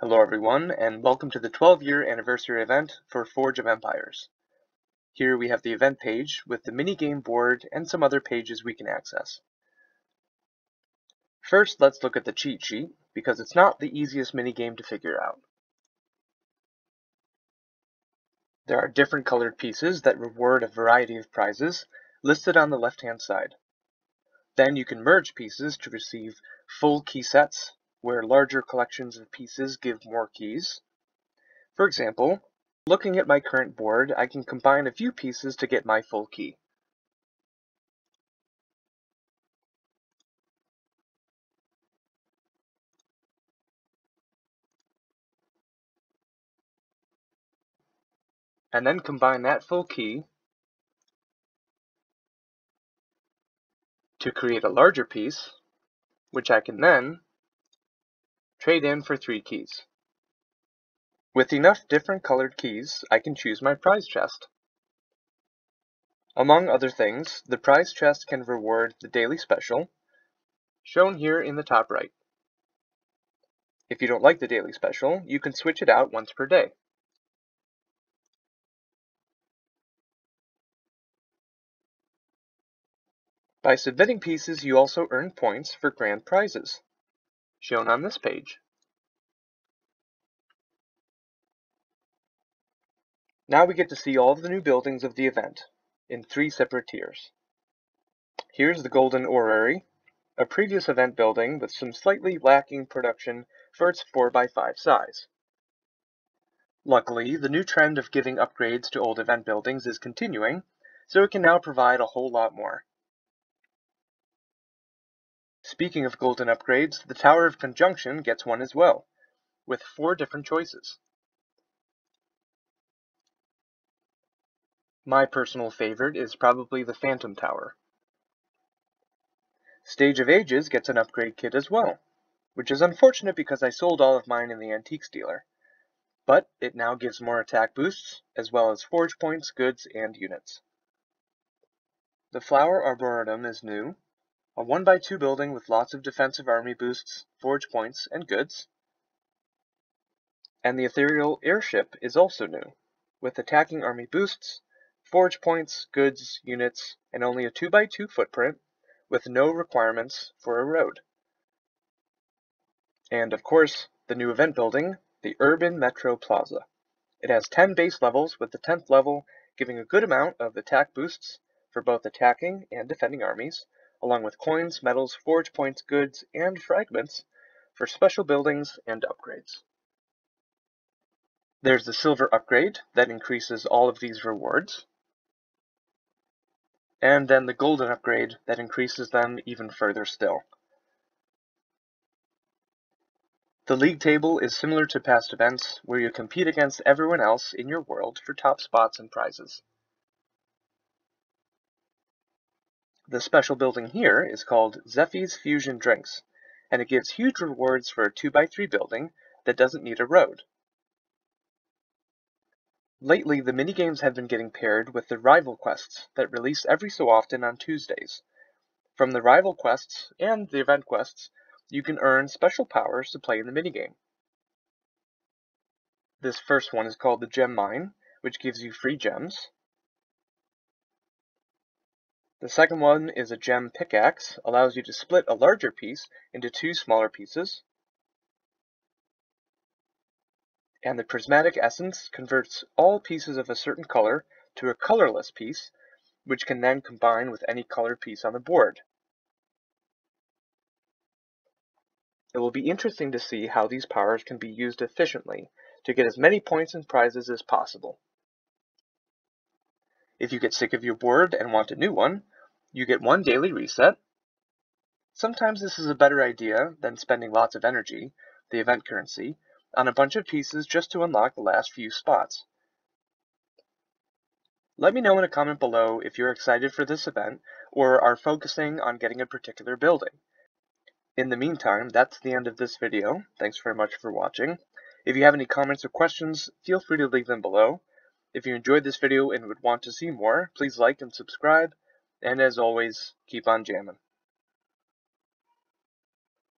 Hello everyone, and welcome to the 12-year anniversary event for Forge of Empires. Here we have the event page with the minigame board and some other pages we can access. First, let's look at the cheat sheet, because it's not the easiest minigame to figure out. There are different colored pieces that reward a variety of prizes, listed on the left-hand side. Then you can merge pieces to receive full key sets, where larger collections of pieces give more keys. For example, looking at my current board, I can combine a few pieces to get my full key. And then combine that full key to create a larger piece, which I can then Trade in for three keys. With enough different colored keys, I can choose my prize chest. Among other things, the prize chest can reward the daily special, shown here in the top right. If you don't like the daily special, you can switch it out once per day. By submitting pieces, you also earn points for grand prizes shown on this page. Now we get to see all of the new buildings of the event in three separate tiers. Here's the Golden Orrery, a previous event building with some slightly lacking production for its 4x5 size. Luckily, the new trend of giving upgrades to old event buildings is continuing, so it can now provide a whole lot more. Speaking of golden upgrades, the Tower of Conjunction gets one as well, with four different choices. My personal favorite is probably the Phantom Tower. Stage of Ages gets an upgrade kit as well, which is unfortunate because I sold all of mine in the Antiques dealer. But it now gives more attack boosts, as well as forge points, goods, and units. The Flower Arboretum is new, a 1x2 building with lots of defensive army boosts, forge points, and goods. And the ethereal airship is also new, with attacking army boosts, forge points, goods, units, and only a 2x2 footprint, with no requirements for a road. And of course, the new event building, the Urban Metro Plaza. It has 10 base levels, with the 10th level giving a good amount of attack boosts for both attacking and defending armies, along with coins, metals, forge points, goods, and fragments for special buildings and upgrades. There's the silver upgrade that increases all of these rewards. And then the golden upgrade that increases them even further still. The league table is similar to past events, where you compete against everyone else in your world for top spots and prizes. The special building here is called Zeffy's Fusion Drinks, and it gives huge rewards for a 2x3 building that doesn't need a road. Lately, the minigames have been getting paired with the rival quests that release every so often on Tuesdays. From the rival quests and the event quests, you can earn special powers to play in the minigame. This first one is called the Gem Mine, which gives you free gems. The second one is a gem pickaxe, allows you to split a larger piece into two smaller pieces. And the prismatic essence converts all pieces of a certain color to a colorless piece, which can then combine with any colored piece on the board. It will be interesting to see how these powers can be used efficiently to get as many points and prizes as possible. If you get sick of your board and want a new one, you get one daily reset. Sometimes this is a better idea than spending lots of energy, the event currency, on a bunch of pieces just to unlock the last few spots. Let me know in a comment below if you're excited for this event or are focusing on getting a particular building. In the meantime, that's the end of this video. Thanks very much for watching. If you have any comments or questions, feel free to leave them below. If you enjoyed this video and would want to see more, please like and subscribe. And as always, keep on jamming.